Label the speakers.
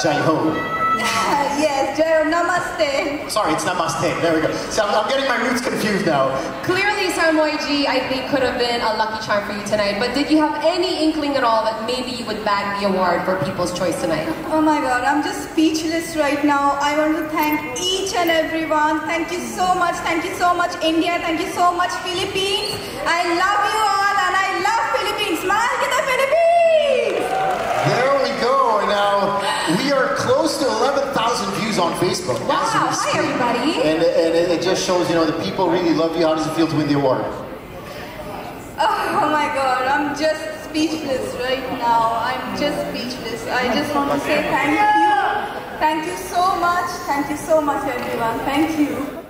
Speaker 1: Jai Ho.
Speaker 2: yes, Jai Namaste.
Speaker 1: Sorry, it's Namaste. There we go. So I'm, I'm getting my roots confused now.
Speaker 3: Clearly, Samoy G, I think, could have been a lucky charm for you tonight. But did you have any inkling at all that maybe you would bag the award for People's Choice tonight?
Speaker 2: Oh my god, I'm just speechless right now. I want to thank each and everyone. Thank you so much. Thank you so much, India. Thank you so much, Philippines. I love you all and I love Philippines. Smile to the Philippines!
Speaker 1: There we go. And now we are close to 11,000 views on Facebook.
Speaker 3: Wow, hi, everybody.
Speaker 1: And, and it, it just shows, you know, the people really love you. How does it feel to win the award?
Speaker 2: Oh, oh my god, I'm just speechless right now. I'm just speechless. I just want to say thank you. Thank you so much. Thank you so much, everyone. Thank you.